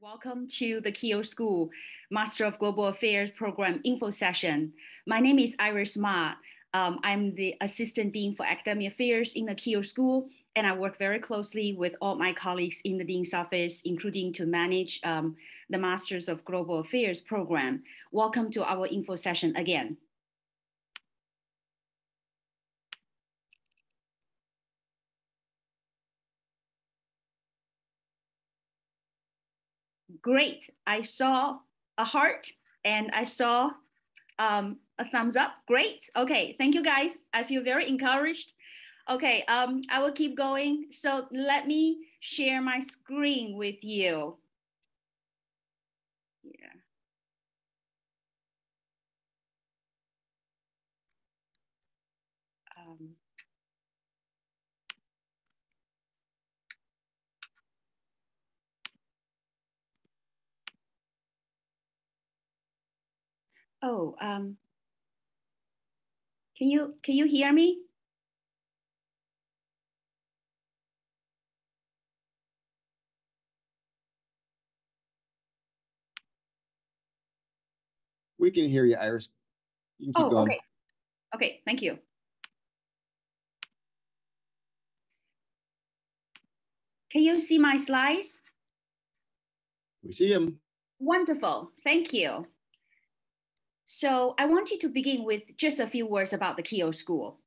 Welcome to the Keough School Master of Global Affairs program info session. My name is Iris Ma. Um, I'm the Assistant Dean for Academic Affairs in the Keough School, and I work very closely with all my colleagues in the Dean's Office, including to manage um, the Masters of Global Affairs program. Welcome to our info session again. Great. I saw a heart and I saw um, a thumbs up. Great. Okay. Thank you guys. I feel very encouraged. Okay. Um, I will keep going. So let me share my screen with you. Oh, um, can you can you hear me? We can hear you, Iris. You oh, going. okay. Okay, thank you. Can you see my slides? We see them. Wonderful, thank you. So I wanted to begin with just a few words about the Keough School.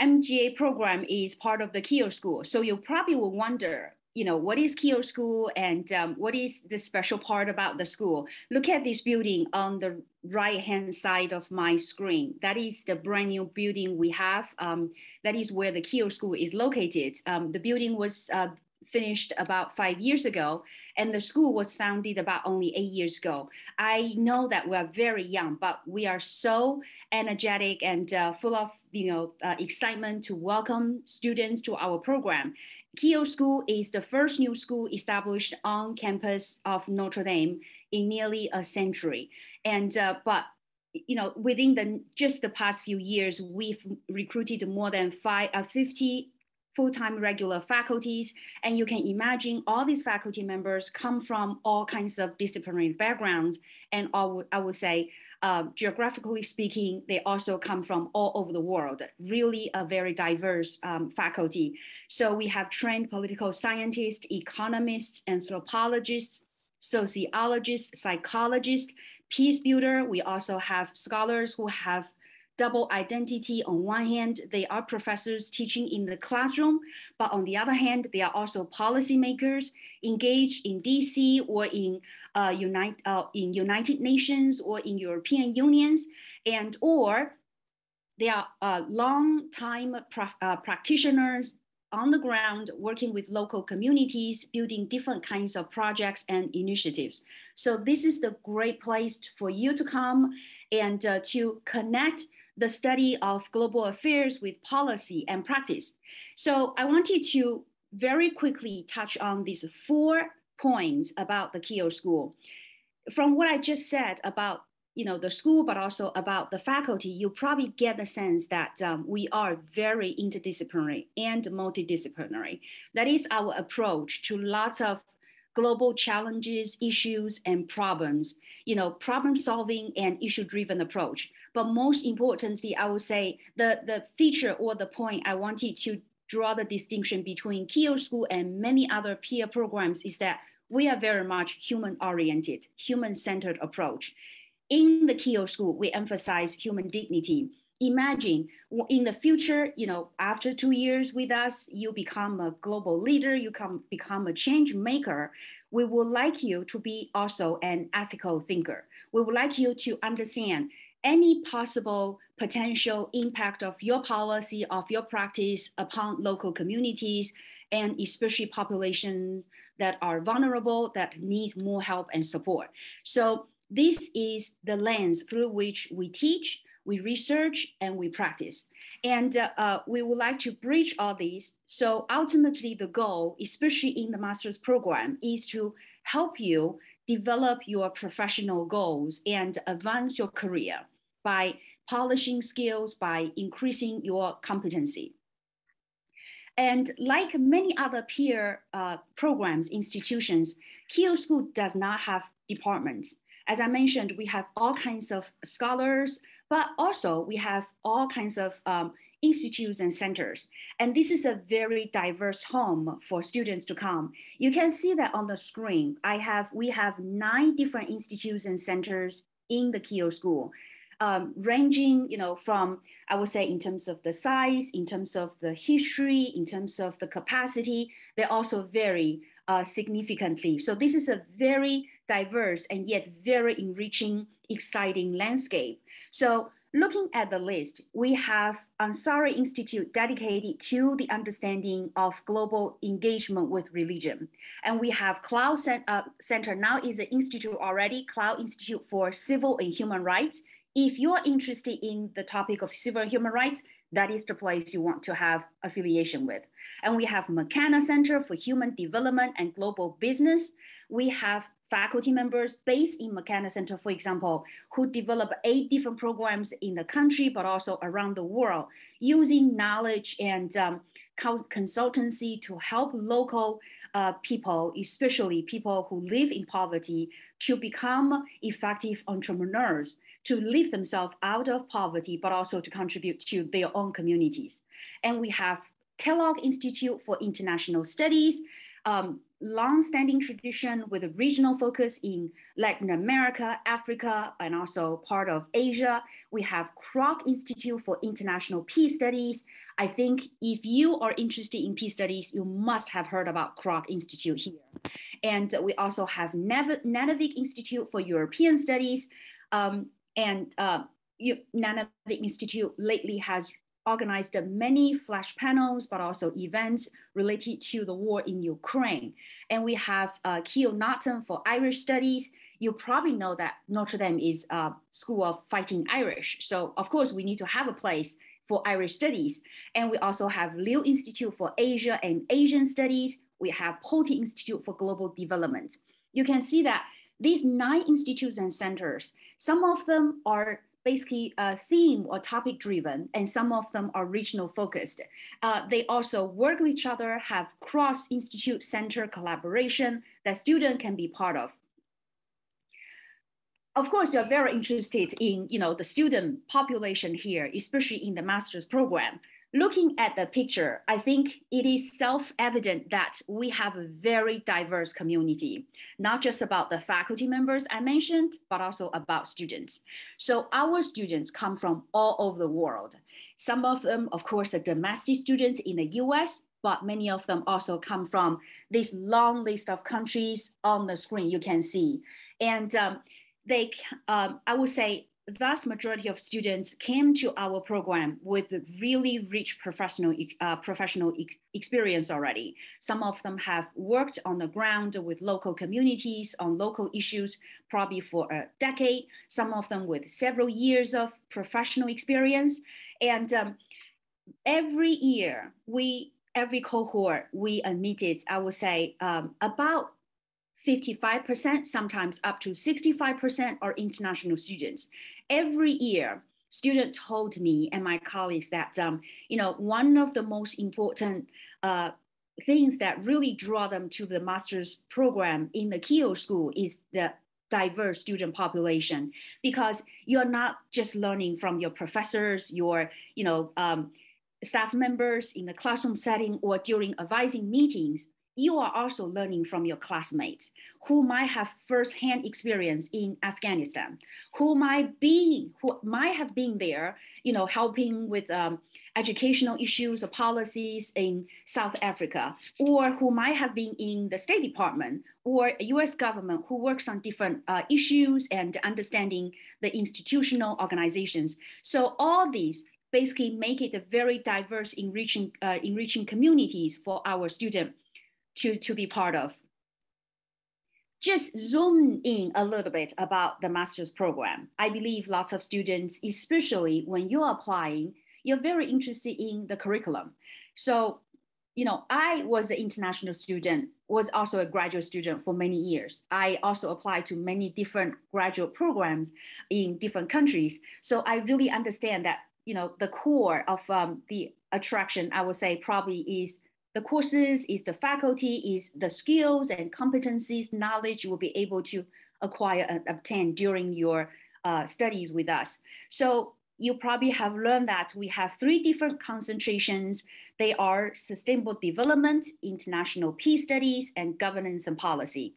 MGA program is part of the Keough School. So you probably will wonder, you know, what is Keough School and um, what is the special part about the school? Look at this building on the right-hand side of my screen. That is the brand new building we have. Um, that is where the Keough School is located. Um, the building was uh, finished about five years ago, and the school was founded about only eight years ago. I know that we are very young, but we are so energetic and uh, full of you know uh, excitement to welcome students to our program. Keough School is the first new school established on campus of Notre Dame in nearly a century, and uh, but you know, within the just the past few years, we've recruited more than five, uh, 50 full-time regular faculties. And you can imagine all these faculty members come from all kinds of disciplinary backgrounds. And all, I would say, uh, geographically speaking, they also come from all over the world, really a very diverse um, faculty. So we have trained political scientists, economists, anthropologists, sociologists, psychologists, peace builder. We also have scholars who have double identity. On one hand, they are professors teaching in the classroom, but on the other hand, they are also policymakers engaged in DC or in, uh, uh, in United Nations or in European Unions, and or they are uh, long time uh, practitioners on the ground working with local communities, building different kinds of projects and initiatives. So this is the great place for you to come and uh, to connect the study of global affairs with policy and practice. So I wanted to very quickly touch on these four points about the Keough School. From what I just said about you know the school, but also about the faculty, you probably get the sense that um, we are very interdisciplinary and multidisciplinary. That is our approach to lots of global challenges, issues, and problems, you know, problem solving and issue driven approach. But most importantly, I would say the, the feature or the point I wanted to draw the distinction between Keough School and many other peer programs is that we are very much human oriented, human centered approach. In the Keough School, we emphasize human dignity imagine in the future, you know, after two years with us, you become a global leader, you come become a change maker. We would like you to be also an ethical thinker. We would like you to understand any possible potential impact of your policy, of your practice upon local communities, and especially populations that are vulnerable, that need more help and support. So this is the lens through which we teach, we research and we practice. And uh, uh, we would like to bridge all these. So ultimately the goal, especially in the master's program, is to help you develop your professional goals and advance your career by polishing skills, by increasing your competency. And like many other peer uh, programs, institutions, Keough School does not have departments. As I mentioned, we have all kinds of scholars, but also we have all kinds of um, institutes and centers. And this is a very diverse home for students to come. You can see that on the screen. I have, we have nine different institutes and centers in the Keough School um, ranging, you know, from I would say in terms of the size, in terms of the history, in terms of the capacity, they also vary uh, significantly. So this is a very diverse and yet very enriching, exciting landscape. So looking at the list, we have Ansari Institute dedicated to the understanding of global engagement with religion. And we have Klau uh, Center now is an institute already, Klau Institute for Civil and Human Rights if you're interested in the topic of civil and human rights, that is the place you want to have affiliation with. And we have McKenna Center for Human Development and Global Business. We have faculty members based in McKenna Center, for example, who develop eight different programs in the country, but also around the world, using knowledge and um, consultancy to help local uh, people, especially people who live in poverty, to become effective entrepreneurs to lift themselves out of poverty, but also to contribute to their own communities. And we have Kellogg Institute for International Studies, um, long-standing tradition with a regional focus in Latin America, Africa, and also part of Asia. We have Kroc Institute for International Peace Studies. I think if you are interested in peace studies, you must have heard about Kroc Institute here. And we also have Nanovic Institute for European Studies. Um, and uh, Nanovic Institute lately has organized many flash panels, but also events related to the war in Ukraine. And we have uh, Keough Naughton for Irish Studies. You probably know that Notre Dame is a school of fighting Irish. So of course we need to have a place for Irish studies. And we also have Liu Institute for Asia and Asian Studies. We have Pulte Institute for Global Development. You can see that these nine institutes and centers, some of them are basically uh, theme or topic driven, and some of them are regional focused. Uh, they also work with each other, have cross institute center collaboration that student can be part of. Of course, you're very interested in you know, the student population here, especially in the master's program looking at the picture, I think it is self-evident that we have a very diverse community, not just about the faculty members I mentioned, but also about students. So our students come from all over the world. Some of them, of course, are domestic students in the US, but many of them also come from this long list of countries on the screen you can see. And um, they, um, I would say vast majority of students came to our program with really rich professional uh, professional ex experience already. Some of them have worked on the ground with local communities on local issues probably for a decade. Some of them with several years of professional experience. And um, every year, we every cohort we admitted, I would say, um, about 55%, sometimes up to 65% are international students. Every year, students told me and my colleagues that, um, you know, one of the most important uh, things that really draw them to the master's program in the Keough School is the diverse student population because you're not just learning from your professors, your, you know, um, staff members in the classroom setting or during advising meetings, you are also learning from your classmates who might have firsthand experience in Afghanistan, who might be who might have been there, you know, helping with um, educational issues or policies in South Africa, or who might have been in the State Department or U.S. government who works on different uh, issues and understanding the institutional organizations. So all these basically make it a very diverse, enriching, uh, enriching communities for our student to, to be part of. Just zoom in a little bit about the master's program. I believe lots of students, especially when you're applying, you're very interested in the curriculum. So, you know, I was an international student, was also a graduate student for many years. I also applied to many different graduate programs in different countries. So I really understand that, you know, the core of um, the attraction, I would say probably is the courses, is the faculty, is the skills and competencies, knowledge you will be able to acquire and obtain during your uh, studies with us. So you probably have learned that we have three different concentrations. They are sustainable development, international peace studies, and governance and policy.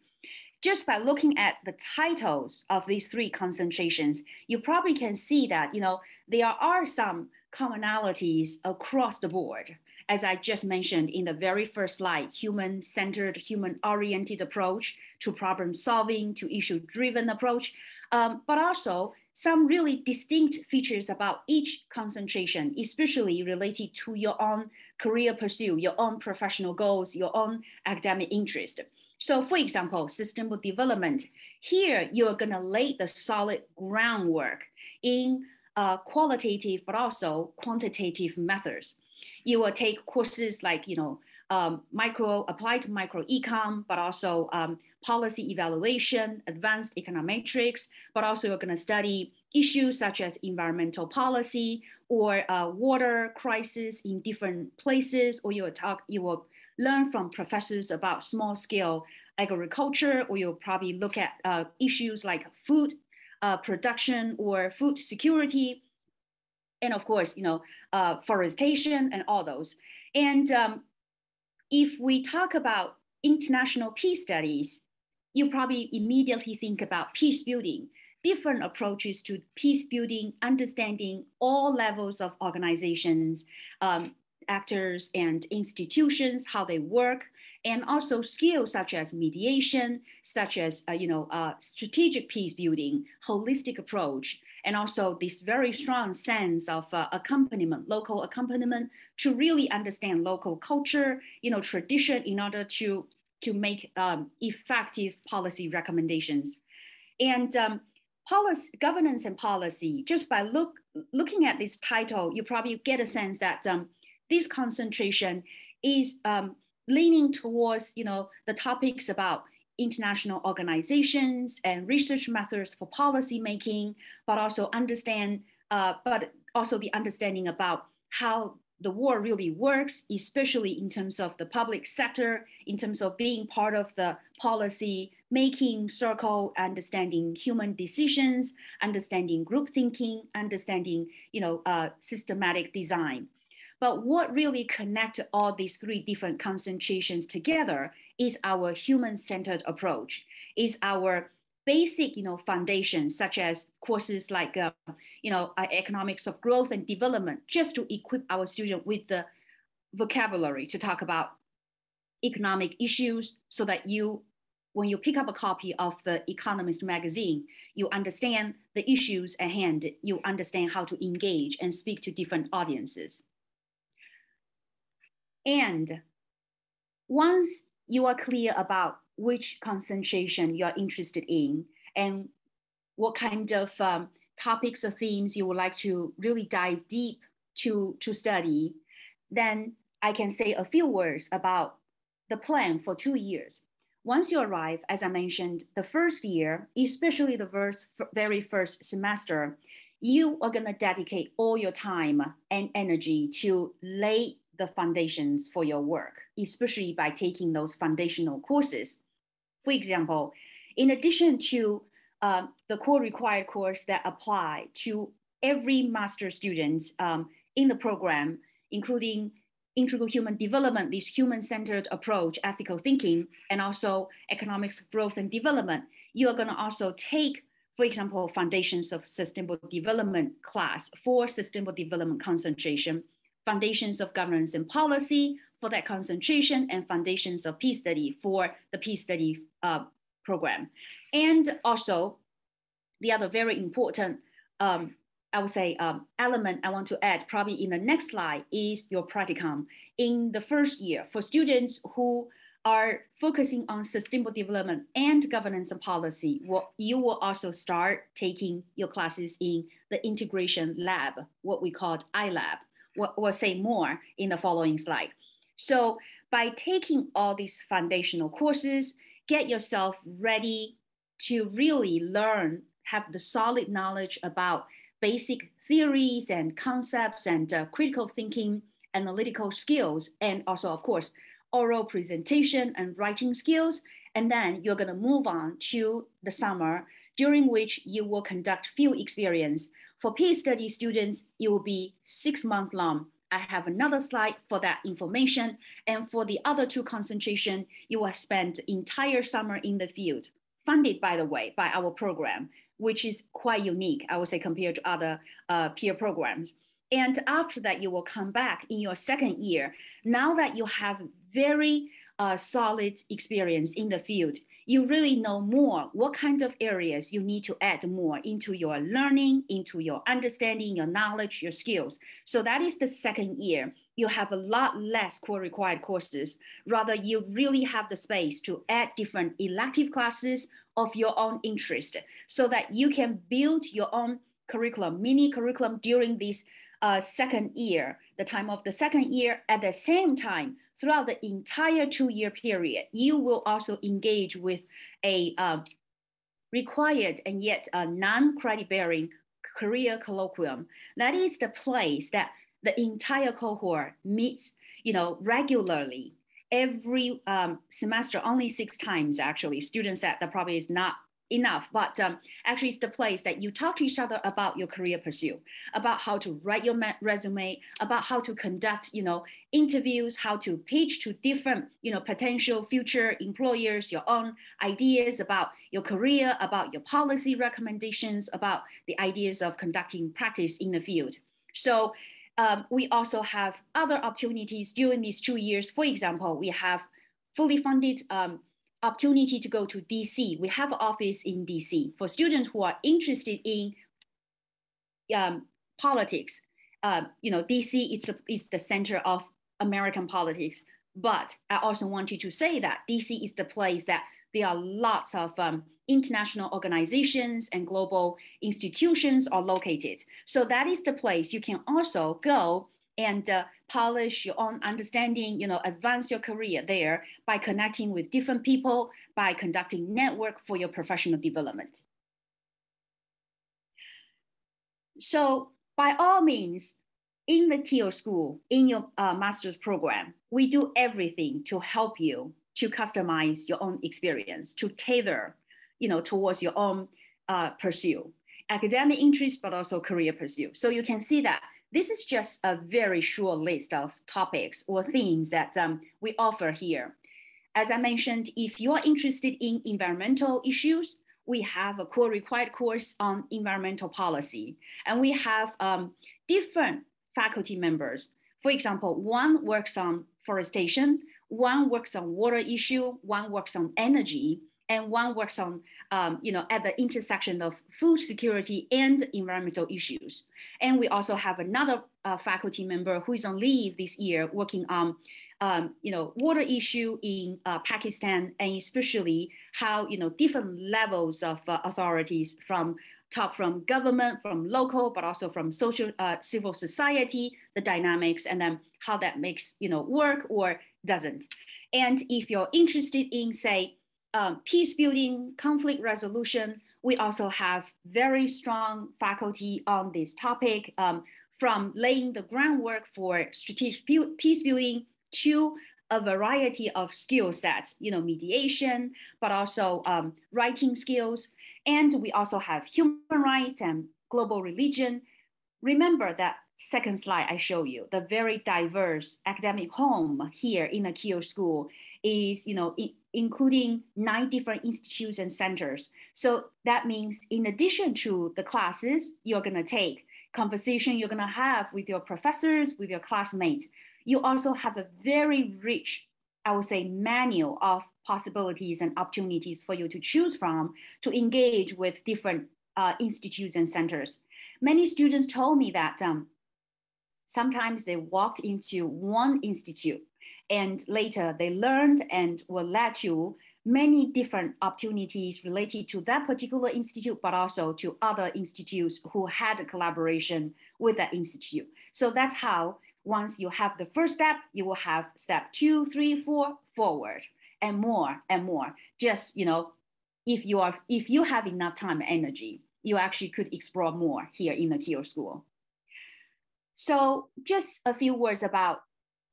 Just by looking at the titles of these three concentrations, you probably can see that, you know, there are some commonalities across the board. As I just mentioned in the very first slide, human-centered, human-oriented approach to problem solving, to issue-driven approach, um, but also some really distinct features about each concentration, especially related to your own career pursuit, your own professional goals, your own academic interest. So for example, sustainable development, here you're gonna lay the solid groundwork in uh, qualitative, but also quantitative methods. You will take courses like, you know, um, micro applied micro econ, but also um, policy evaluation, advanced econometrics, but also you're going to study issues such as environmental policy or uh, water crisis in different places, or you will talk, you will learn from professors about small scale agriculture, or you'll probably look at uh, issues like food uh, production or food security, and of course, you know, uh, forestation and all those. And um, if we talk about international peace studies, you probably immediately think about peace building, different approaches to peace building, understanding all levels of organizations, um, actors and institutions, how they work, and also skills such as mediation, such as uh, you know uh, strategic peace building, holistic approach, and also this very strong sense of uh, accompaniment, local accompaniment, to really understand local culture, you know, tradition in order to to make um, effective policy recommendations. And um, policy, governance and policy, just by look, looking at this title, you probably get a sense that um, this concentration is um, leaning towards you know the topics about international organizations and research methods for policy making, but also understand, uh, but also the understanding about how the war really works, especially in terms of the public sector, in terms of being part of the policy making circle, understanding human decisions, understanding group thinking, understanding, you know, uh, systematic design. But what really connect all these three different concentrations together is our human-centered approach, is our basic, you know, foundation, such as courses like, uh, you know, uh, economics of growth and development, just to equip our students with the vocabulary to talk about economic issues so that you, when you pick up a copy of the Economist magazine, you understand the issues at hand, you understand how to engage and speak to different audiences. And once you are clear about which concentration you're interested in and what kind of um, topics or themes you would like to really dive deep to, to study, then I can say a few words about the plan for two years. Once you arrive, as I mentioned, the first year, especially the first, very first semester, you are going to dedicate all your time and energy to lay the foundations for your work, especially by taking those foundational courses. For example, in addition to uh, the core required course that apply to every master students um, in the program, including integral human development, this human-centered approach, ethical thinking, and also economics growth and development, you are going to also take, for example, foundations of sustainable development class for sustainable development concentration foundations of governance and policy for that concentration and foundations of peace study for the peace study uh, program. And also the other very important, um, I would say, um, element I want to add probably in the next slide is your practicum. In the first year for students who are focusing on sustainable development and governance and policy, well, you will also start taking your classes in the integration lab, what we call iLab we'll say more in the following slide. So by taking all these foundational courses, get yourself ready to really learn, have the solid knowledge about basic theories and concepts and uh, critical thinking analytical skills, and also, of course, oral presentation and writing skills. And then you're going to move on to the summer, during which you will conduct field experience. For peace study students, it will be six month long. I have another slide for that information. And for the other two concentration, you will spend entire summer in the field, funded, by the way, by our program, which is quite unique, I would say, compared to other uh, peer programs. And after that, you will come back in your second year. Now that you have very uh, solid experience in the field, you really know more what kind of areas you need to add more into your learning, into your understanding, your knowledge, your skills. So that is the second year. You have a lot less core required courses. Rather, you really have the space to add different elective classes of your own interest so that you can build your own curriculum, mini curriculum during this uh, second year, the time of the second year. At the same time, throughout the entire two-year period, you will also engage with a uh, required and yet a non-credit bearing career colloquium. That is the place that the entire cohort meets, you know, regularly every um, semester, only six times actually. Students said that probably is not enough, but um, actually it's the place that you talk to each other about your career pursuit, about how to write your resume, about how to conduct, you know, interviews, how to pitch to different, you know, potential future employers, your own ideas about your career, about your policy recommendations, about the ideas of conducting practice in the field. So um, we also have other opportunities during these two years. For example, we have fully funded um, opportunity to go to DC. We have an office in DC for students who are interested in um, politics. Uh, you know, DC is the, is the center of American politics. But I also wanted to say that DC is the place that there are lots of um, international organizations and global institutions are located. So that is the place you can also go and uh, polish your own understanding, you know, advance your career there by connecting with different people, by conducting network for your professional development. So by all means, in the Keough School, in your uh, master's program, we do everything to help you to customize your own experience, to tailor, you know, towards your own uh, pursuit, academic interest, but also career pursuit. So you can see that this is just a very short list of topics or themes that um, we offer here. As I mentioned, if you're interested in environmental issues, we have a core required course on environmental policy, and we have um, different faculty members. For example, one works on forestation, one works on water issue, one works on energy, and one works on, um, you know, at the intersection of food security and environmental issues. And we also have another uh, faculty member who is on leave this year working on, um, you know, water issue in uh, Pakistan and especially how, you know, different levels of uh, authorities from top from government, from local, but also from social, uh, civil society, the dynamics, and then how that makes, you know, work or doesn't. And if you're interested in, say, um, peace building, conflict resolution. We also have very strong faculty on this topic um, from laying the groundwork for strategic peace building to a variety of skill sets, you know, mediation, but also um, writing skills. And we also have human rights and global religion. Remember that second slide I show you, the very diverse academic home here in the School is, you know, including nine different institutes and centers. So that means in addition to the classes you're gonna take, conversation you're gonna have with your professors, with your classmates, you also have a very rich, I would say, manual of possibilities and opportunities for you to choose from to engage with different uh, institutes and centers. Many students told me that um, sometimes they walked into one institute and later they learned and were led to many different opportunities related to that particular institute, but also to other institutes who had a collaboration with that institute. So that's how once you have the first step, you will have step two, three, four, forward, and more and more. Just you know, if you are if you have enough time and energy, you actually could explore more here in the Keough School. So just a few words about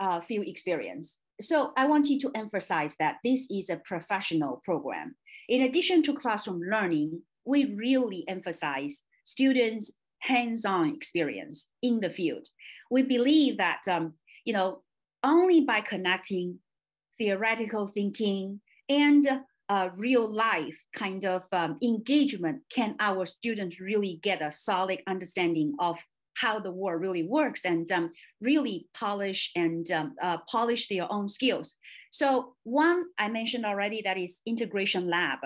uh, field experience. So I wanted to emphasize that this is a professional program. In addition to classroom learning, we really emphasize students' hands-on experience in the field. We believe that um, you know only by connecting theoretical thinking and uh, real life kind of um, engagement can our students really get a solid understanding of how the world really works and um, really polish and um, uh, polish their own skills. So one I mentioned already that is integration lab.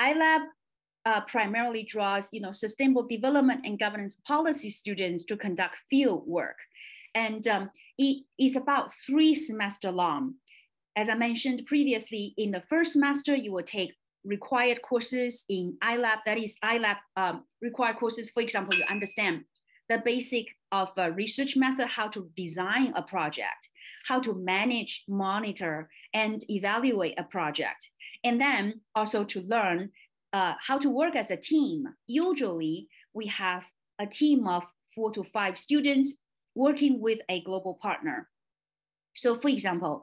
iLab uh, primarily draws you know sustainable development and governance policy students to conduct field work, and um, it is about three semester long. As I mentioned previously, in the first semester you will take required courses in iLab. That is iLab um, required courses. For example, you understand the basic of a research method, how to design a project, how to manage, monitor, and evaluate a project. And then also to learn uh, how to work as a team. Usually we have a team of four to five students working with a global partner. So for example,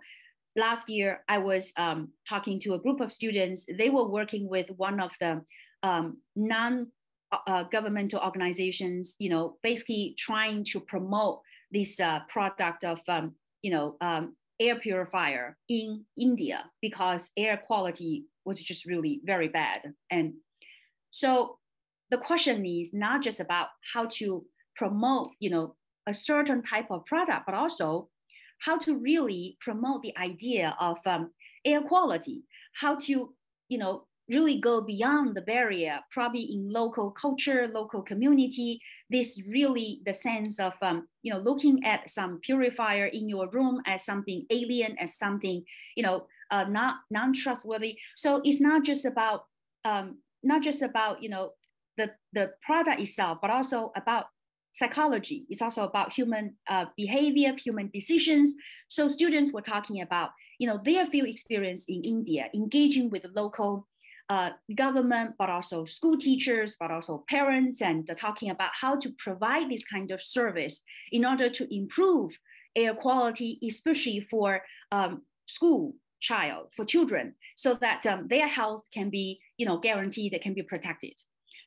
last year I was um, talking to a group of students. They were working with one of the um, non uh, governmental organizations, you know, basically trying to promote this uh, product of, um, you know, um, air purifier in India because air quality was just really very bad. And so the question is not just about how to promote, you know, a certain type of product, but also how to really promote the idea of um, air quality, how to, you know, really go beyond the barrier, probably in local culture, local community. This really the sense of um, you know looking at some purifier in your room as something alien, as something you know uh, not non trustworthy. So it's not just about um, not just about you know the the product itself, but also about psychology. It's also about human uh, behavior, human decisions. So students were talking about you know their field experience in India, engaging with local uh, government, but also school teachers, but also parents, and uh, talking about how to provide this kind of service in order to improve air quality, especially for um, school child, for children, so that um, their health can be, you know, guaranteed, can be protected.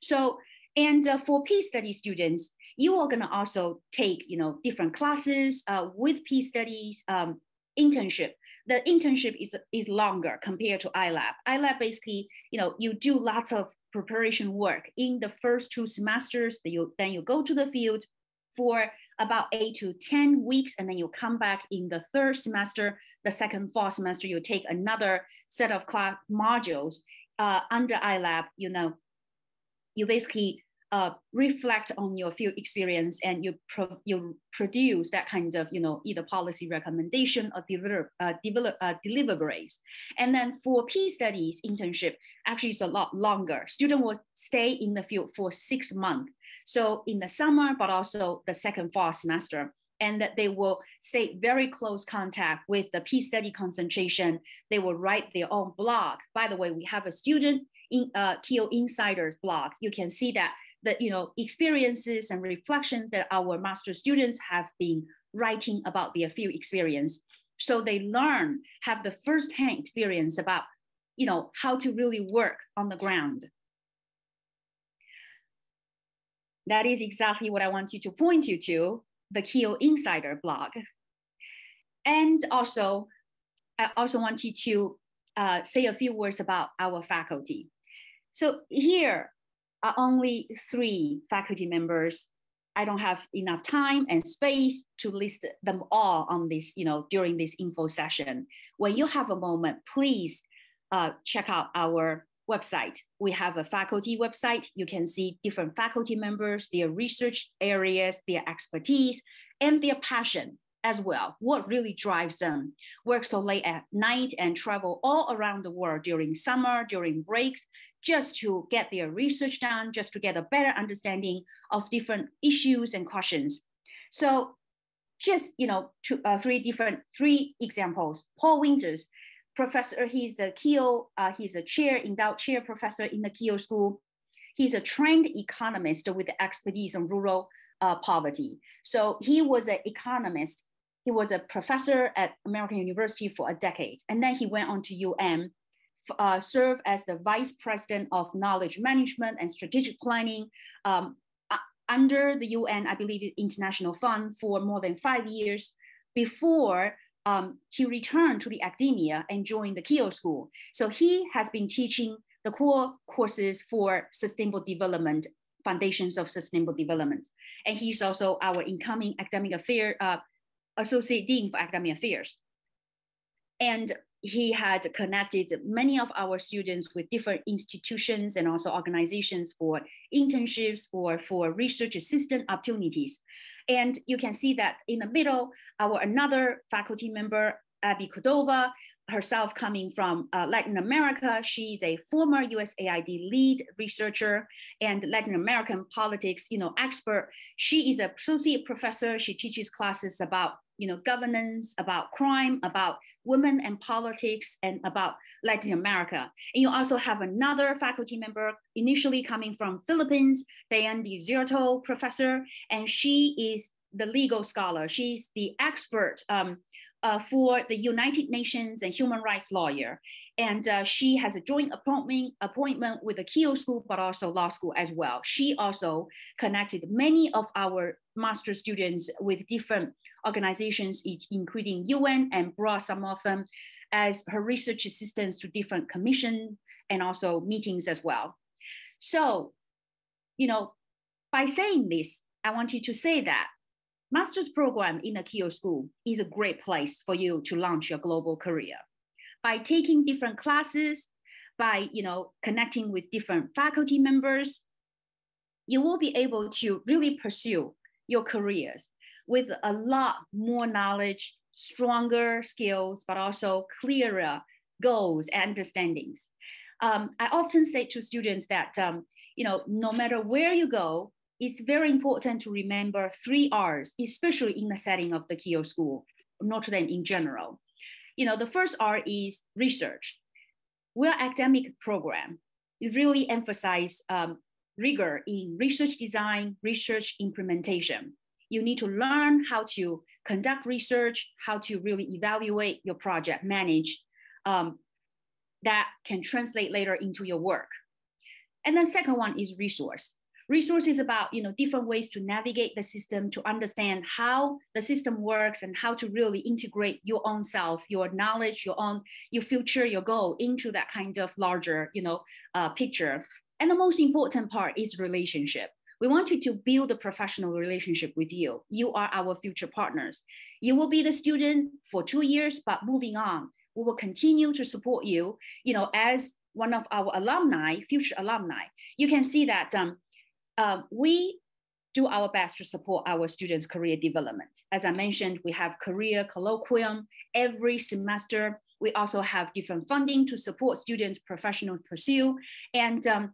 So, and uh, for peace study students, you are gonna also take, you know, different classes uh, with peace studies, um, internship the internship is, is longer compared to iLab. iLab basically, you know, you do lots of preparation work in the first two semesters, then you, then you go to the field for about eight to 10 weeks, and then you come back in the third semester, the second fall semester, you take another set of class modules uh, under iLab, you know, you basically uh, reflect on your field experience and you pro- you produce that kind of you know either policy recommendation or deliver, uh, develop, uh, deliverables. And then for peace studies internship, actually it's a lot longer. Student will stay in the field for six months. So in the summer, but also the second fall semester and that they will stay very close contact with the peace study concentration. They will write their own blog. By the way, we have a student in uh, Keough Insiders blog. You can see that the you know experiences and reflections that our master students have been writing about their field experience. So they learn have the first-hand experience about you know how to really work on the ground. That is exactly what i want you to point you to the Keough Insider blog. And also i also want you to uh, say a few words about our faculty. So here are only three faculty members. I don't have enough time and space to list them all on this, you know, during this info session. When you have a moment, please uh, check out our website. We have a faculty website. You can see different faculty members, their research areas, their expertise, and their passion as well. What really drives them? Work so late at night and travel all around the world during summer, during breaks, just to get their research done, just to get a better understanding of different issues and questions. So just, you know, two, uh, three different, three examples. Paul Winters, professor, he's the Keough, uh, he's a chair, endowed chair professor in the Keough School. He's a trained economist with expertise on rural uh, poverty. So he was an economist. He was a professor at American University for a decade. And then he went on to UM, uh, served as the vice president of knowledge management and strategic planning um, under the UN, I believe, International Fund for more than five years before um, he returned to the academia and joined the Keough School. So he has been teaching the core courses for sustainable development, foundations of sustainable development. And he's also our incoming academic affair, uh, associate dean for academic affairs. And he had connected many of our students with different institutions and also organizations for internships or for research assistant opportunities. And you can see that in the middle, our another faculty member, Abby Cordova, herself coming from uh, Latin America. She's a former USAID lead researcher and Latin American politics, you know, expert. She is an associate professor. She teaches classes about you know, governance, about crime, about women and politics, and about Latin America. And you also have another faculty member initially coming from Philippines, Diane Desierto professor, and she is the legal scholar. She's the expert um, uh, for the United Nations and human rights lawyer. And uh, she has a joint appointment, appointment with the Keough School, but also law school as well. She also connected many of our master students with different organizations, including UN, and brought some of them as her research assistants to different commissions and also meetings as well. So, you know, by saying this, I want you to say that master's program in a Keough school is a great place for you to launch your global career. By taking different classes, by you know connecting with different faculty members, you will be able to really pursue your careers with a lot more knowledge, stronger skills, but also clearer goals and understandings. Um, I often say to students that um, you know no matter where you go, it's very important to remember three R's, especially in the setting of the Keough School, Notre Dame in general. You know, the first R is research. We're academic program. We really emphasize um, rigor in research design, research implementation. You need to learn how to conduct research, how to really evaluate your project, manage. Um, that can translate later into your work. And then second one is resource resources about you know different ways to navigate the system to understand how the system works and how to really integrate your own self your knowledge your own your future your goal into that kind of larger you know uh, picture. And the most important part is relationship. We want you to build a professional relationship with you. You are our future partners. You will be the student for two years but moving on we will continue to support you you know as one of our alumni, future alumni, you can see that um, um, we do our best to support our students' career development. As I mentioned, we have career colloquium every semester. We also have different funding to support students' professional pursuit. And um,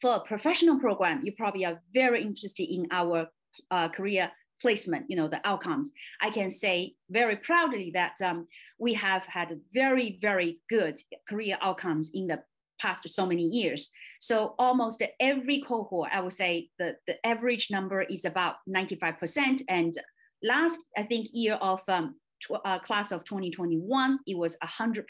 for a professional program, you probably are very interested in our uh, career placement, you know, the outcomes. I can say very proudly that um, we have had very, very good career outcomes in the past so many years. So almost every cohort, I would say the, the average number is about 95%. And last, I think, year of um, uh, class of 2021, it was 100%.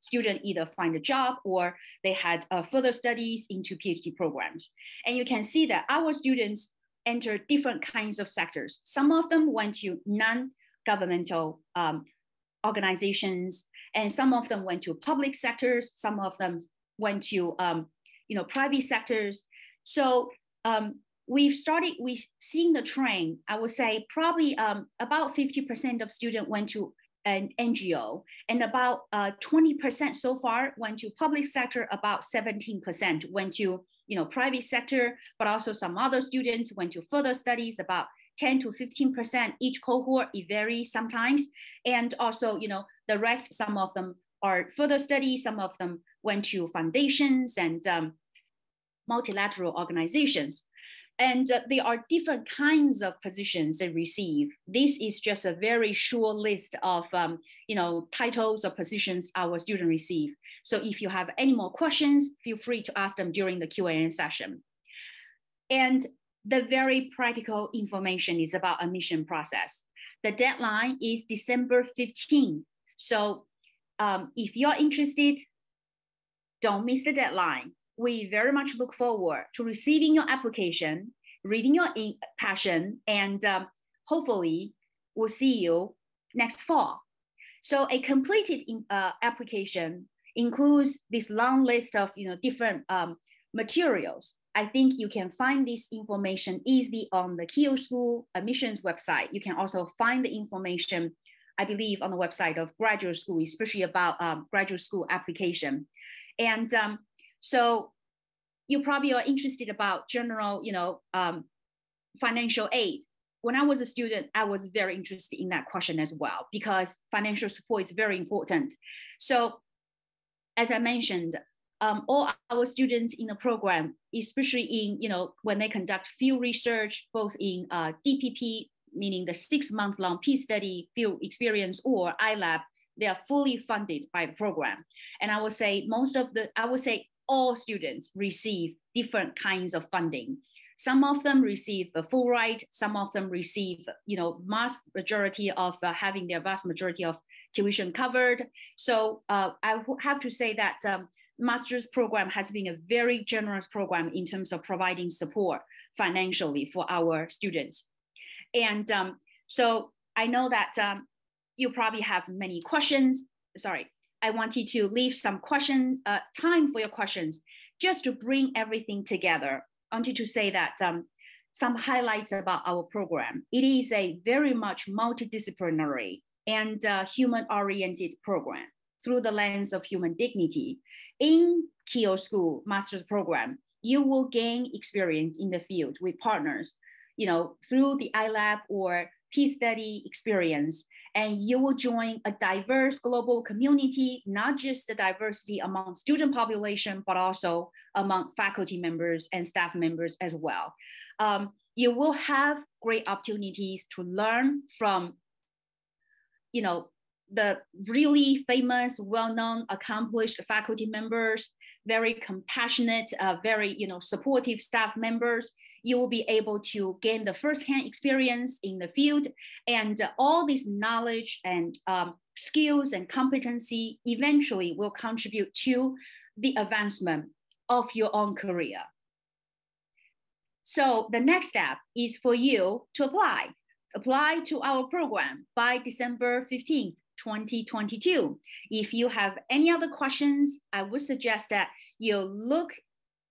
Student either find a job or they had uh, further studies into PhD programs. And you can see that our students enter different kinds of sectors. Some of them went to non-governmental um, organizations, and some of them went to public sectors. Some of them went to um, you know private sectors. So um, we've started we've seen the trend. I would say probably um, about 50% of students went to an NGO, and about uh, 20% so far went to public sector. About 17% went to you know private sector, but also some other students went to further studies. About 10 to 15% each cohort. It varies sometimes, and also you know the rest. Some of them are further studies. Some of them went to foundations and um, multilateral organizations. And uh, there are different kinds of positions they receive. This is just a very short list of um, you know, titles or positions our students receive. So if you have any more questions, feel free to ask them during the Q&A session. And the very practical information is about admission process. The deadline is December 15. So um, if you're interested, don't miss the deadline. We very much look forward to receiving your application, reading your passion, and um, hopefully we'll see you next fall. So a completed in, uh, application includes this long list of you know different um, materials. I think you can find this information easily on the Keough School admissions website. You can also find the information, I believe, on the website of graduate school, especially about um, graduate school application. And um, so you probably are interested about general, you know, um, financial aid. When I was a student, I was very interested in that question as well because financial support is very important. So as I mentioned, um, all our students in the program, especially in, you know, when they conduct field research, both in uh, DPP, meaning the six month long Peace Study field experience or iLab, they are fully funded by the program. And I would say most of the, I would say all students receive different kinds of funding. Some of them receive a full ride, some of them receive, you know, mass majority of uh, having their vast majority of tuition covered. So uh, I have to say that um, master's program has been a very generous program in terms of providing support financially for our students. And um, so I know that um, you probably have many questions. Sorry, I wanted to leave some question uh, time for your questions, just to bring everything together. I wanted to say that um, some highlights about our program. It is a very much multidisciplinary and uh, human-oriented program through the lens of human dignity. In Keough School Master's Program, you will gain experience in the field with partners, you know, through the iLab or Peace Study experience, and you will join a diverse global community, not just the diversity among student population, but also among faculty members and staff members as well. Um, you will have great opportunities to learn from you know, the really famous, well-known, accomplished faculty members, very compassionate, uh, very you know supportive staff members. You will be able to gain the first-hand experience in the field, and uh, all this knowledge and um, skills and competency eventually will contribute to the advancement of your own career. So the next step is for you to apply apply to our program by December 15th, 2022. If you have any other questions, I would suggest that you look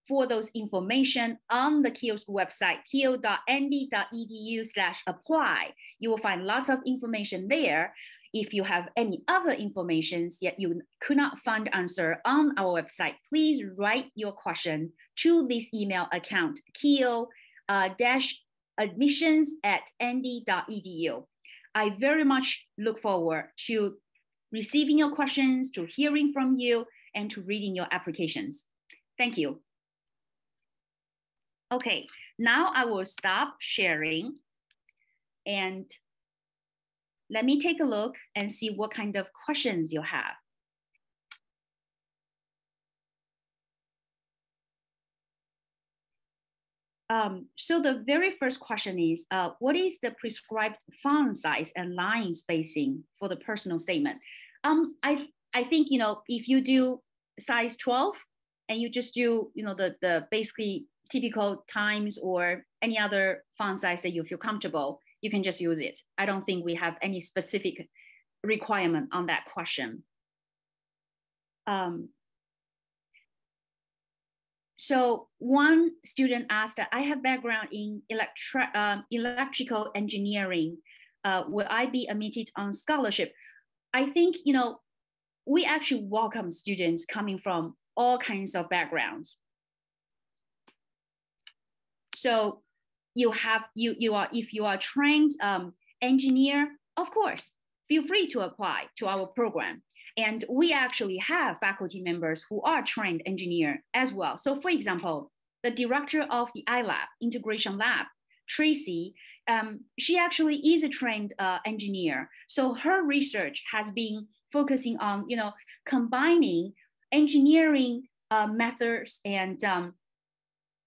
for those information on the Keough website, keough.nd.edu slash apply. You will find lots of information there. If you have any other information yet you could not find answer on our website, please write your question to this email account, keough uh, dash admissions at nd.edu. I very much look forward to receiving your questions, to hearing from you, and to reading your applications. Thank you. Okay, now I will stop sharing and let me take a look and see what kind of questions you have. Um, so the very first question is, uh, what is the prescribed font size and line spacing for the personal statement? Um, I, I think, you know, if you do size 12 and you just do, you know, the, the basically typical times or any other font size that you feel comfortable, you can just use it. I don't think we have any specific requirement on that question. Um, so one student asked, I have background in electri uh, electrical engineering. Uh, will I be admitted on scholarship? I think, you know, we actually welcome students coming from all kinds of backgrounds. So you have, you, you are, if you are trained um, engineer, of course, feel free to apply to our program. And we actually have faculty members who are trained engineer as well. So for example, the director of the iLab, Integration Lab, Tracy, um, she actually is a trained uh, engineer. So her research has been focusing on, you know, combining engineering uh, methods and um,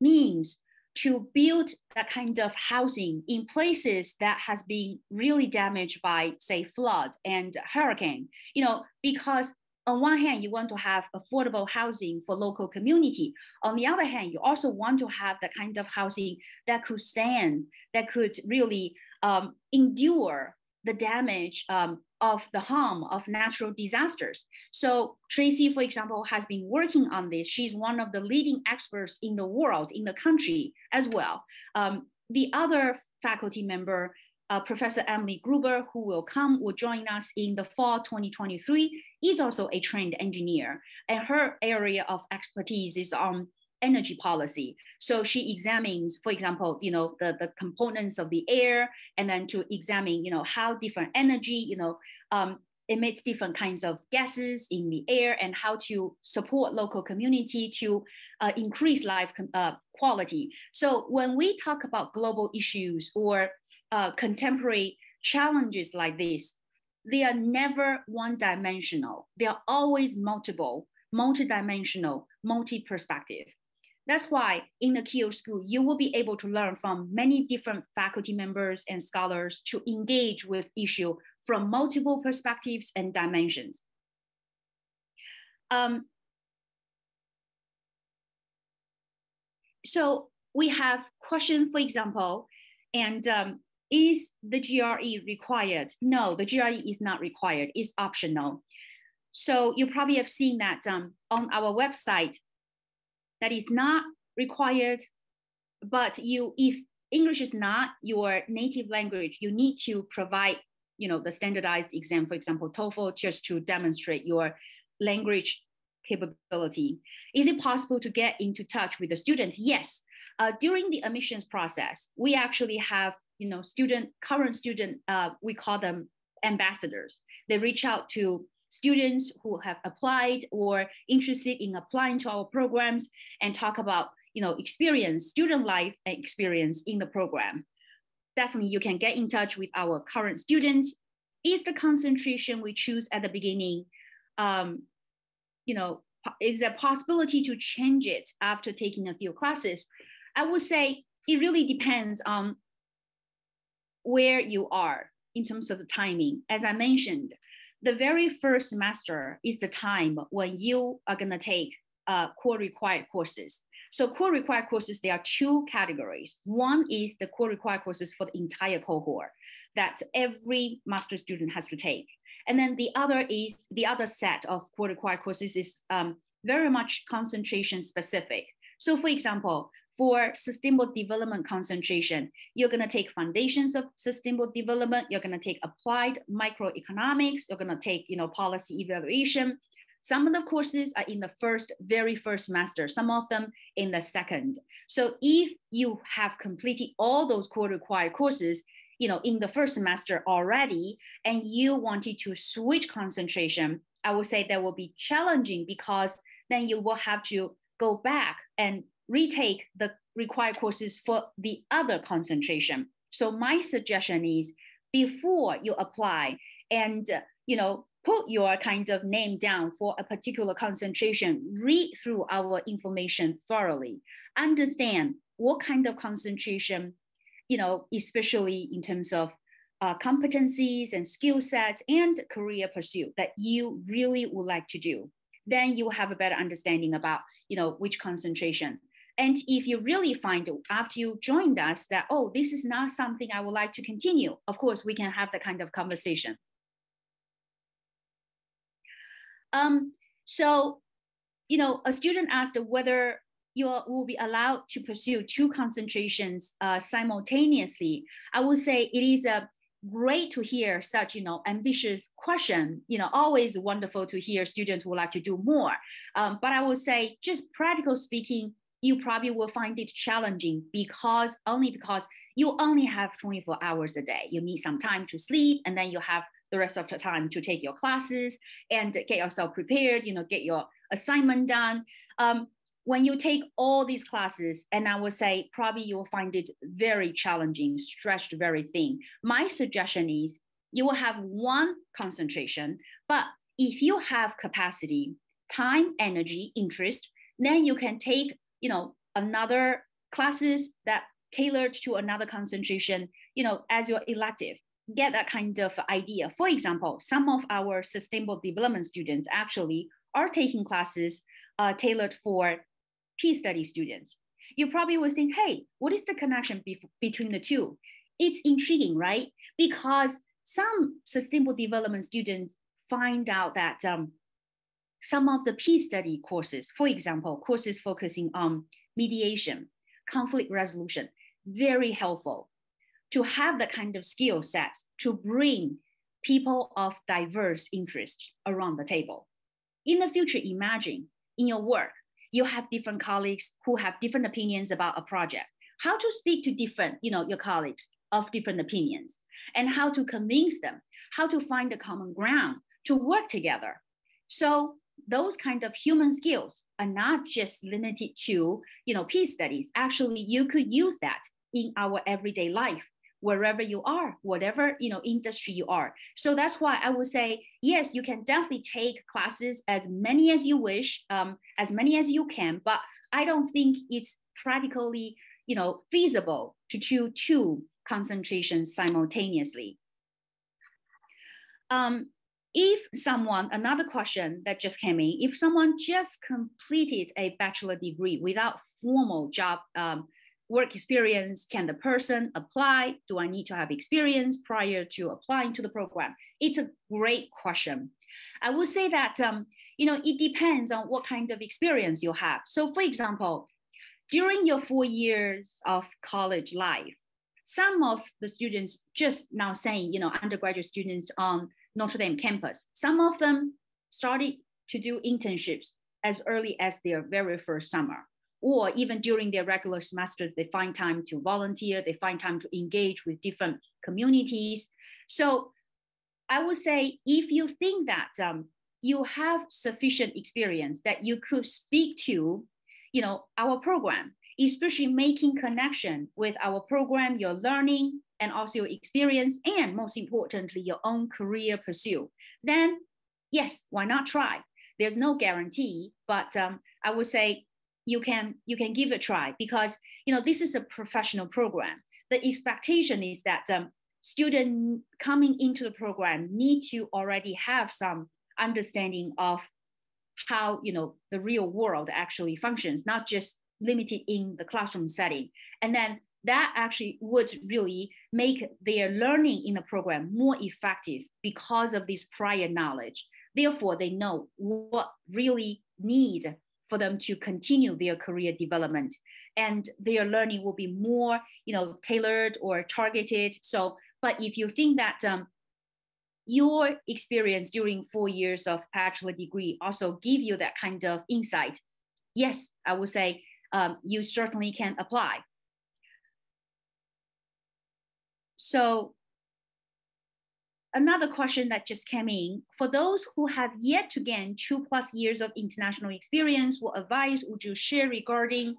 means to build that kind of housing in places that has been really damaged by say flood and hurricane. You know because on one hand you want to have affordable housing for local community. On the other hand you also want to have the kind of housing that could stand that could really um, endure the damage um, of the harm of natural disasters. So Tracy, for example, has been working on this. She's one of the leading experts in the world, in the country as well. Um, the other faculty member, uh, Professor Emily Grubert, who will come, will join us in the fall 2023, is also a trained engineer. And her area of expertise is on energy policy. So she examines, for example, you know, the, the components of the air, and then to examine, you know, how different energy, you know, um, emits different kinds of gases in the air and how to support local community to uh, increase life uh, quality. So when we talk about global issues or uh, contemporary challenges like this, they are never one dimensional. They are always multiple, multi-dimensional, multi-perspective. That's why in the Keough School, you will be able to learn from many different faculty members and scholars to engage with issue from multiple perspectives and dimensions. Um, so we have question, for example, and um, is the GRE required? No, the GRE is not required, it's optional. So you probably have seen that um, on our website, that is not required, but you, if English is not your native language, you need to provide, you know, the standardized exam, for example, TOEFL, just to demonstrate your language capability. Is it possible to get into touch with the students? Yes. Uh, during the admissions process, we actually have, you know, student, current student, uh, we call them ambassadors. They reach out to students who have applied or interested in applying to our programs and talk about you know experience student life and experience in the program. Definitely you can get in touch with our current students. Is the concentration we choose at the beginning um, you know is a possibility to change it after taking a few classes? I would say it really depends on where you are in terms of the timing. As i mentioned the very first semester is the time when you are going to take uh, core required courses. So core required courses, there are two categories. One is the core required courses for the entire cohort that every master student has to take. And then the other is the other set of core required courses is um, very much concentration specific. So for example, for sustainable development concentration, you're going to take foundations of sustainable development. You're going to take applied microeconomics. You're going to take, you know, policy evaluation. Some of the courses are in the first, very first semester, some of them in the second. So if you have completed all those core required courses, you know, in the first semester already, and you wanted to switch concentration, I would say that will be challenging because then you will have to go back and retake the required courses for the other concentration. So my suggestion is before you apply and you know put your kind of name down for a particular concentration, read through our information thoroughly, understand what kind of concentration, you know, especially in terms of uh, competencies and skill sets and career pursuit that you really would like to do. Then you have a better understanding about, you know, which concentration and if you really find after you joined us that, oh, this is not something I would like to continue, of course, we can have that kind of conversation. Um, so, you know, a student asked whether you will be allowed to pursue two concentrations uh, simultaneously. I would say it is a great to hear such you know ambitious question you know always wonderful to hear students would like to do more um, but i would say just practical speaking you probably will find it challenging because only because you only have 24 hours a day. You need some time to sleep, and then you have the rest of the time to take your classes and get yourself prepared. You know, get your assignment done. Um, when you take all these classes, and I would say probably you will find it very challenging, stretched very thin. My suggestion is you will have one concentration, but if you have capacity, time, energy, interest, then you can take you know, another classes that tailored to another concentration, you know, as your elective. Get that kind of idea. For example, some of our sustainable development students actually are taking classes uh, tailored for peace study students. You probably will think, hey, what is the connection be- between the two? It's intriguing, right? Because some sustainable development students find out that um, some of the peace study courses, for example, courses focusing on mediation, conflict resolution, very helpful to have the kind of skill sets to bring people of diverse interest around the table. In the future, imagine in your work, you have different colleagues who have different opinions about a project. How to speak to different, you know, your colleagues of different opinions and how to convince them, how to find a common ground to work together. So those kind of human skills are not just limited to, you know, peace studies. Actually, you could use that in our everyday life wherever you are whatever you know industry you are so that's why i would say yes you can definitely take classes as many as you wish um, as many as you can but i don't think it's practically you know feasible to do two concentrations simultaneously um, if someone another question that just came in if someone just completed a bachelor degree without formal job um, work experience can the person apply? Do i need to have experience prior to applying to the program? It's a great question. I would say that um, you know it depends on what kind of experience you have. So for example during your four years of college life some of the students just now saying you know undergraduate students on notre dame campus some of them started to do internships as early as their very first summer or even during their regular semesters, they find time to volunteer, they find time to engage with different communities. So I would say if you think that um, you have sufficient experience that you could speak to, you know, our program, especially making connection with our program, your learning, and also your experience, and most importantly, your own career pursuit, then yes, why not try? There's no guarantee, but um, I would say you can you can give it a try because you know this is a professional program the expectation is that um, student coming into the program need to already have some understanding of how you know the real world actually functions not just limited in the classroom setting and then that actually would really make their learning in the program more effective because of this prior knowledge. Therefore they know what really need for them to continue their career development. And their learning will be more you know tailored or targeted. So but if you think that um, your experience during four years of bachelor degree also give you that kind of insight yes i would say um, you certainly can apply so another question that just came in. For those who have yet to gain two plus years of international experience what advice would you share regarding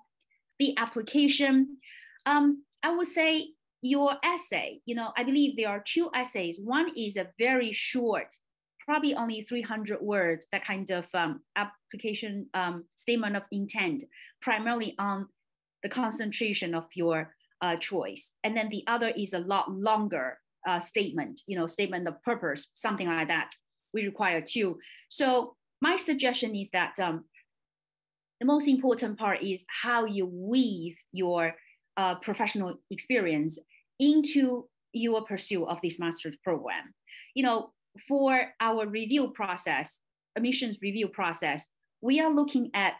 the application? Um, i would say your essay you know i believe there are two essays. One is a very short probably only 300 words that kind of um, application um, statement of intent primarily on the concentration of your uh, choice and then the other is a lot longer uh, statement, you know, statement of purpose, something like that. We require two. So my suggestion is that um, the most important part is how you weave your uh, professional experience into your pursuit of this master's program. You know, for our review process, admissions review process, we are looking at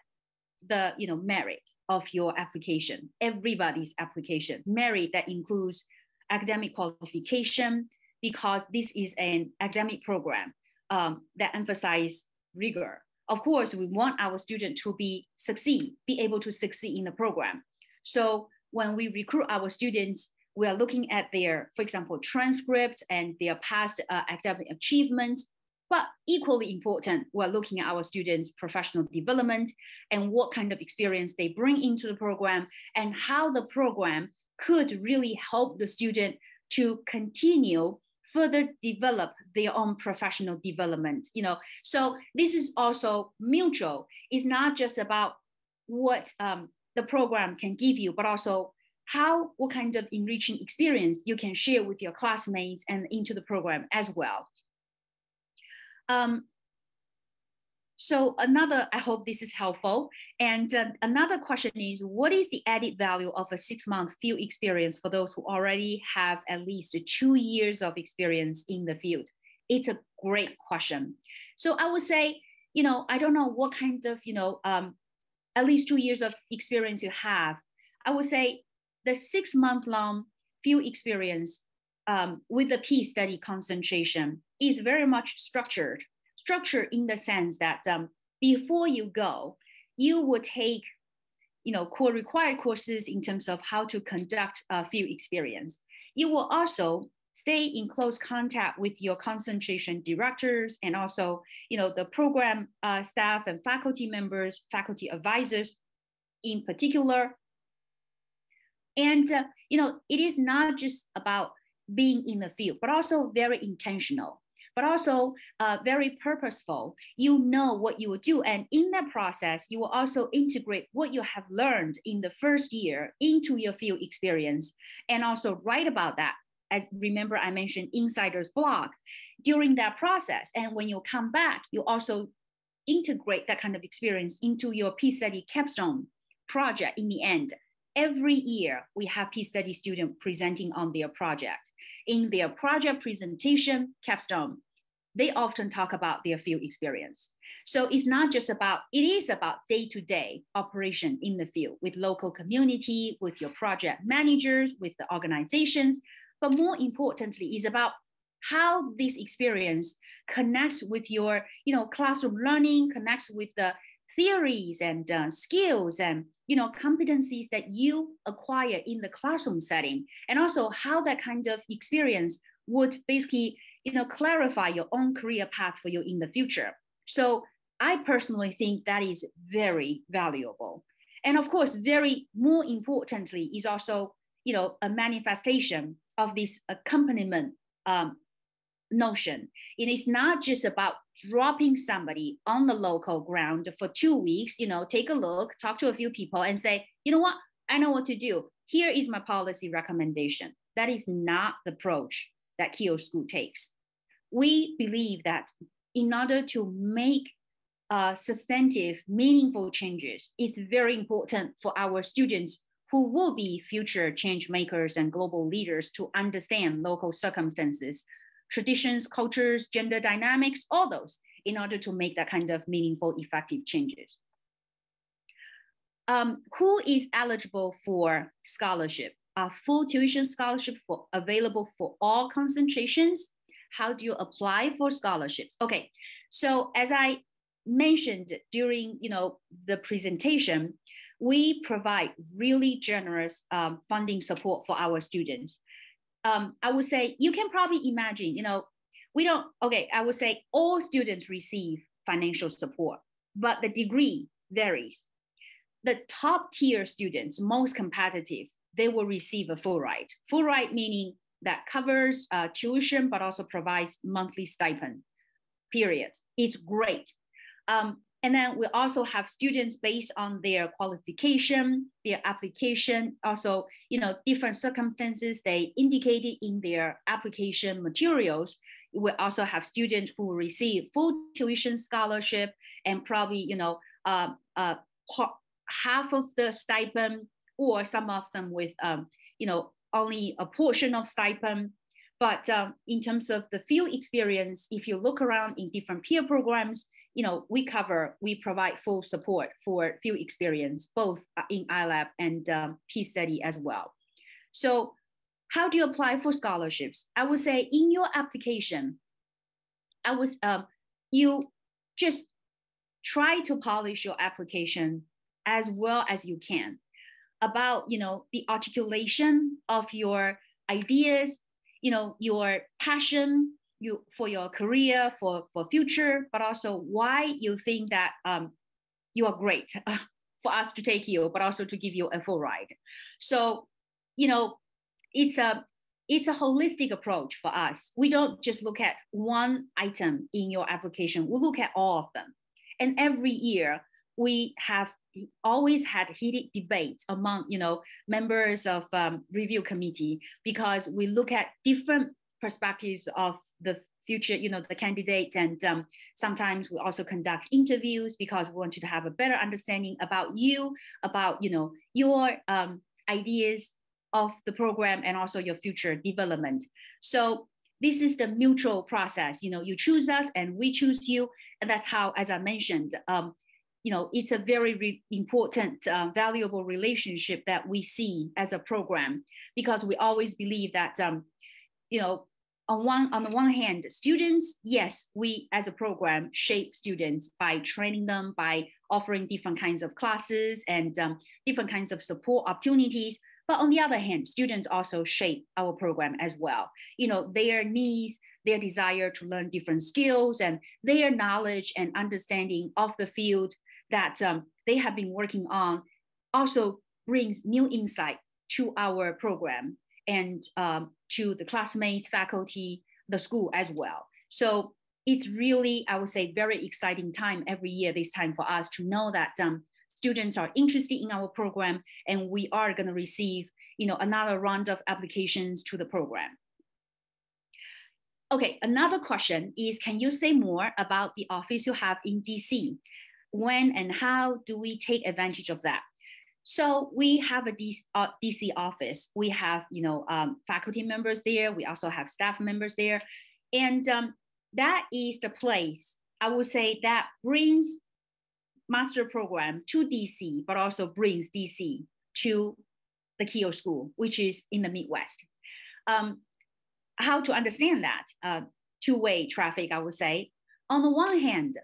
the you know merit of your application, everybody's application, merit that includes academic qualification because this is an academic program um, that emphasize rigor. Of course, we want our student to be succeed, be able to succeed in the program. So when we recruit our students, we are looking at their, for example, transcript and their past uh, academic achievements. But equally important, we're looking at our students' professional development and what kind of experience they bring into the program and how the program could really help the student to continue further develop their own professional development you know so this is also mutual it's not just about what um, the program can give you, but also how, what kind of enriching experience you can share with your classmates and into the program as well. Um, so another, I hope this is helpful. And uh, another question is, what is the added value of a six-month field experience for those who already have at least two years of experience in the field? It's a great question. So I would say, you know, I don't know what kind of, you know, um, at least two years of experience you have. I would say the six-month long field experience um, with the peace study concentration is very much structured Structured in the sense that um, before you go, you will take you know, core required courses in terms of how to conduct a field experience. You will also stay in close contact with your concentration directors and also, you know, the program uh, staff and faculty members, faculty advisors in particular. And, uh, you know, it is not just about being in the field, but also very intentional but also uh, very purposeful. You know what you will do. And in that process, you will also integrate what you have learned in the first year into your field experience and also write about that. As remember, I mentioned Insider's blog during that process. And when you come back, you also integrate that kind of experience into your Peace Study capstone project in the end every year we have Peace Study students presenting on their project. In their project presentation capstone, they often talk about their field experience. So it's not just about, it is about day-to-day operation in the field with local community, with your project managers, with the organizations, but more importantly is about how this experience connects with your you know, classroom learning, connects with the theories and uh, skills and you know competencies that you acquire in the classroom setting and also how that kind of experience would basically you know, clarify your own career path for you in the future. So I personally think that is very valuable. And of course, very more importantly is also, you know, a manifestation of this accompaniment um, notion. It is not just about dropping somebody on the local ground for two weeks, you know, take a look, talk to a few people and say, you know what, I know what to do. Here is my policy recommendation. That is not the approach that Keough School takes. We believe that in order to make uh, substantive, meaningful changes, it's very important for our students who will be future change makers and global leaders to understand local circumstances, traditions, cultures, gender dynamics, all those, in order to make that kind of meaningful, effective changes. Um, who is eligible for scholarship? a full tuition scholarship for available for all concentrations. How do you apply for scholarships? Okay, so as I mentioned during you know the presentation, we provide really generous um, funding support for our students. Um, I would say you can probably imagine, you know, we don't, okay, I would say all students receive financial support, but the degree varies. The top tier students, most competitive, they will receive a full ride. Full ride meaning that covers uh, tuition, but also provides monthly stipend, period. It's great. Um, and then we also have students based on their qualification, their application, also, you know, different circumstances they indicated in their application materials. We also have students who receive full tuition scholarship and probably, you know, uh, uh, half of the stipend or some of them with, um, you know, only a portion of stipend. But um, in terms of the field experience, if you look around in different peer programs, you know, we cover, we provide full support for field experience, both uh, in iLab and um, Peace Study as well. So how do you apply for scholarships? I would say in your application, I was, um, you just try to polish your application as well as you can about you know the articulation of your ideas you know your passion you for your career for for future but also why you think that um, you are great for us to take you but also to give you a full ride. So you know it's a it's a holistic approach for us. We don't just look at one item in your application. We look at all of them. And every year we have always had heated debates among you know members of um, review committee because we look at different perspectives of the future you know the candidates. And um, sometimes we also conduct interviews because we want you to have a better understanding about you about you know your um, ideas of the program and also your future development. So this is the mutual process. You know you choose us and we choose you. And that's how as i mentioned um, you know it's a very important uh, valuable relationship that we see as a program because we always believe that um, you know on one on the one hand students yes we as a program shape students by training them by offering different kinds of classes and um, different kinds of support opportunities. But on the other hand students also shape our program as well. You know their needs their desire to learn different skills and their knowledge and understanding of the field that um, they have been working on also brings new insight to our program and um, to the classmates, faculty, the school as well. So it's really, I would say, very exciting time every year, this time for us to know that um, students are interested in our program and we are going to receive you know, another round of applications to the program. Okay, another question is, can you say more about the office you have in DC? when and how do we take advantage of that? So we have a DC, uh, DC office. We have, you know, um, faculty members there. We also have staff members there, and um, that is the place I would say that brings master program to DC, but also brings DC to the Keough School, which is in the Midwest. Um, how to understand that uh, two-way traffic? I would say. On the one hand,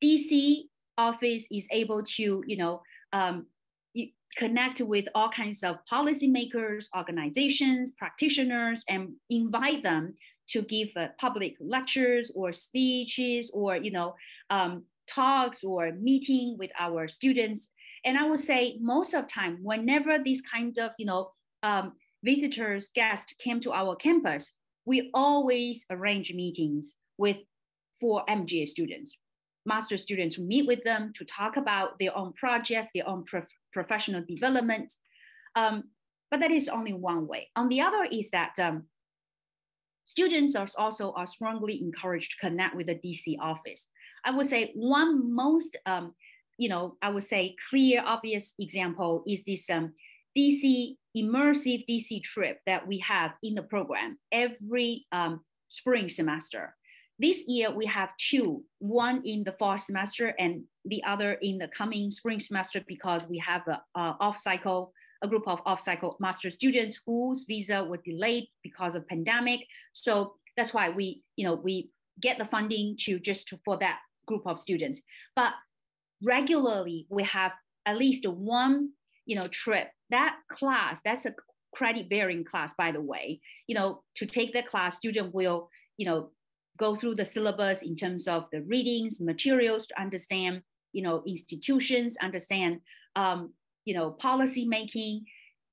DC office is able to, you know, um, connect with all kinds of policymakers, organizations, practitioners, and invite them to give uh, public lectures or speeches or, you know, um, talks or meeting with our students. And I would say most of time, whenever these kind of, you know, um, visitors, guests came to our campus, we always arrange meetings with for MGA students master students to meet with them to talk about their own projects, their own professional development. Um, but that is only one way. On the other is that um, students are also are strongly encouraged to connect with the DC office. I would say one most, um, you know, I would say clear, obvious example is this um, DC immersive DC trip that we have in the program every um, spring semester. This year we have two, one in the fall semester and the other in the coming spring semester because we have a, a off-cycle, a group of off-cycle master students whose visa were delayed because of pandemic. So that's why we, you know, we get the funding to just for that group of students. But regularly we have at least one, you know, trip. That class, that's a credit bearing class, by the way. You know, to take that class, student will, you know, go through the syllabus in terms of the readings, materials to understand, you know, institutions, understand, um, you know, policy making,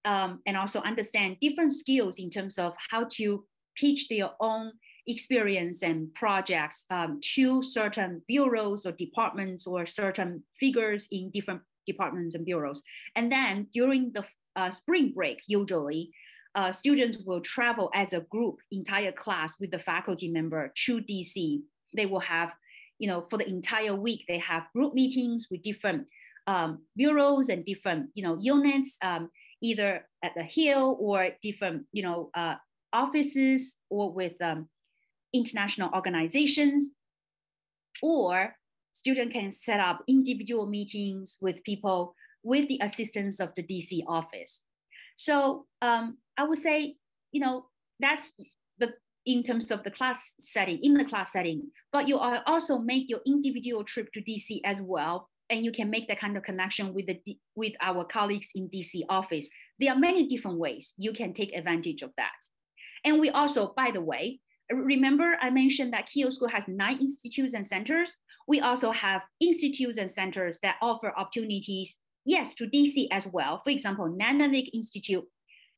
um, and also understand different skills in terms of how to pitch their own experience and projects um, to certain bureaus or departments or certain figures in different departments and bureaus. And then during the uh, spring break, usually uh, students will travel as a group, entire class with the faculty member to DC. They will have, you know, for the entire week, they have group meetings with different um, bureaus and different, you know, units, um, either at the Hill or different, you know, uh, offices or with um, international organizations. Or student can set up individual meetings with people with the assistance of the DC office. So um, I would say, you know, that's the in terms of the class setting, in the class setting, but you are also make your individual trip to DC as well. And you can make that kind of connection with the with our colleagues in DC office. There are many different ways you can take advantage of that. And we also, by the way, remember I mentioned that Keough School has nine institutes and centers. We also have institutes and centers that offer opportunities, yes, to DC as well. For example, Nanovic Institute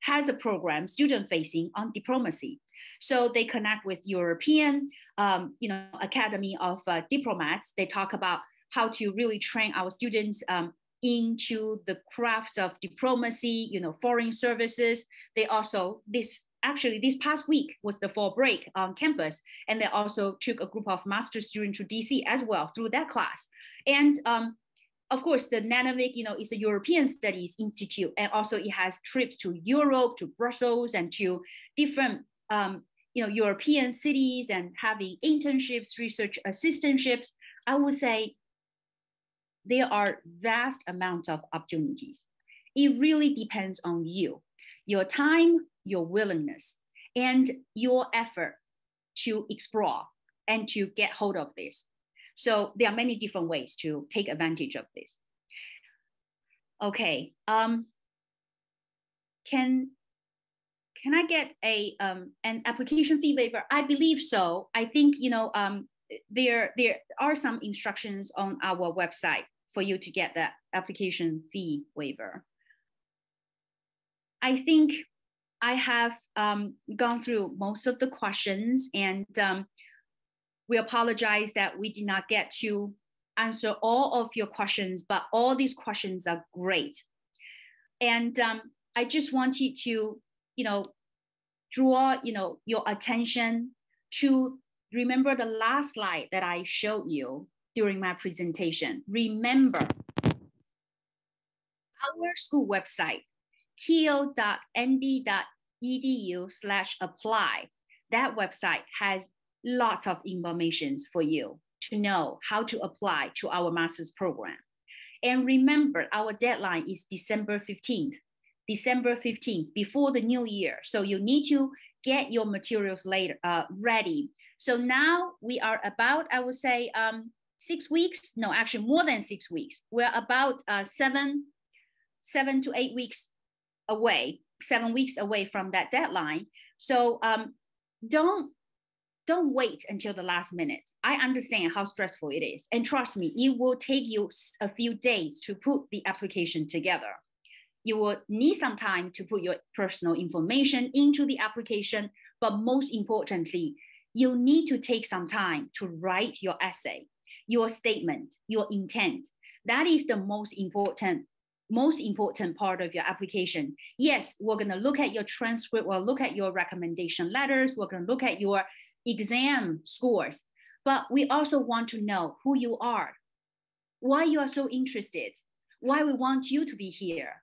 has a program student facing on diplomacy. So they connect with European, um, you know, Academy of uh, Diplomats. They talk about how to really train our students um, into the crafts of diplomacy, you know, foreign services. They also, this actually this past week was the fall break on campus and they also took a group of master students to dc as well through that class and um, of course the Nanovic you know is a european studies institute and also it has trips to europe to brussels and to different um, you know european cities and having internships research assistantships i would say there are vast amount of opportunities it really depends on you your time your willingness and your effort to explore and to get hold of this. So there are many different ways to take advantage of this. Okay, um, can can I get a um, an application fee waiver? I believe so. I think you know um, there there are some instructions on our website for you to get that application fee waiver. I think I have um, gone through most of the questions and um, we apologize that we did not get to answer all of your questions, but all these questions are great. And um, I just want you to, you know, draw, you know, your attention to remember the last slide that I showed you during my presentation. Remember our school website keough.nd.edu slash apply. That website has lots of information for you to know how to apply to our master's program. And remember, our deadline is December 15th. December 15th, before the new year. So you need to get your materials later uh, ready. So now we are about, I would say, um, six weeks. No, actually more than six weeks. We're about uh, seven, seven to eight weeks away, seven weeks away from that deadline. So um, don't don't wait until the last minute. I understand how stressful it is, and trust me, it will take you a few days to put the application together. You will need some time to put your personal information into the application, but most importantly, you need to take some time to write your essay, your statement, your intent. That is the most important most important part of your application. Yes, we're going to look at your transcript, we'll look at your recommendation letters, we're going to look at your exam scores, but we also want to know who you are, why you are so interested, why we want you to be here,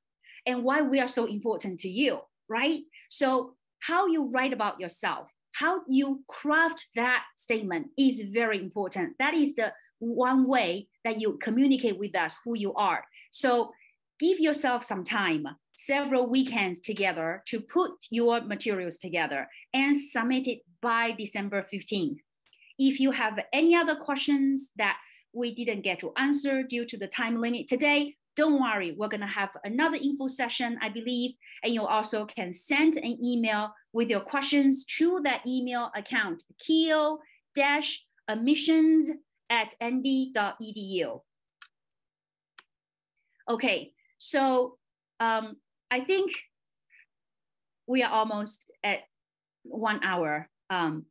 and why we are so important to you, right? So, how you write about yourself, how you craft that statement is very important. That is the one way that you communicate with us who you are. So give yourself some time, several weekends together to put your materials together and submit it by December 15th. If you have any other questions that we didn't get to answer due to the time limit today, don't worry, we're gonna have another info session, I believe, and you also can send an email with your questions to that email account, keough-admissions at nd.edu. Okay, so um, I think we are almost at one hour. Um,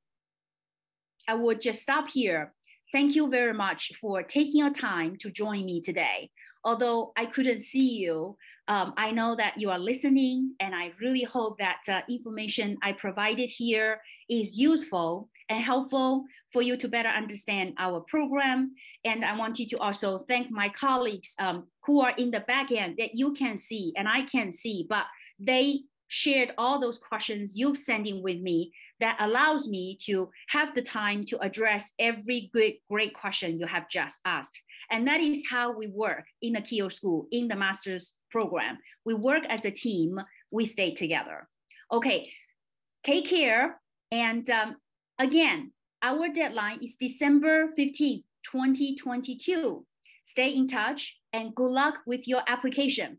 I would just stop here. Thank you very much for taking your time to join me today. Although I couldn't see you, um, I know that you are listening, and I really hope that uh, information I provided here is useful and helpful for you to better understand our program. And I want you to also thank my colleagues um, who are in the back end that you can see and I can see, but they shared all those questions you've sent in with me that allows me to have the time to address every good, great question you have just asked. And that is how we work in the Keough School, in the master's program. We work as a team, we stay together. Okay, take care. And um, again, our deadline is December 15th, 2022. Stay in touch and good luck with your application.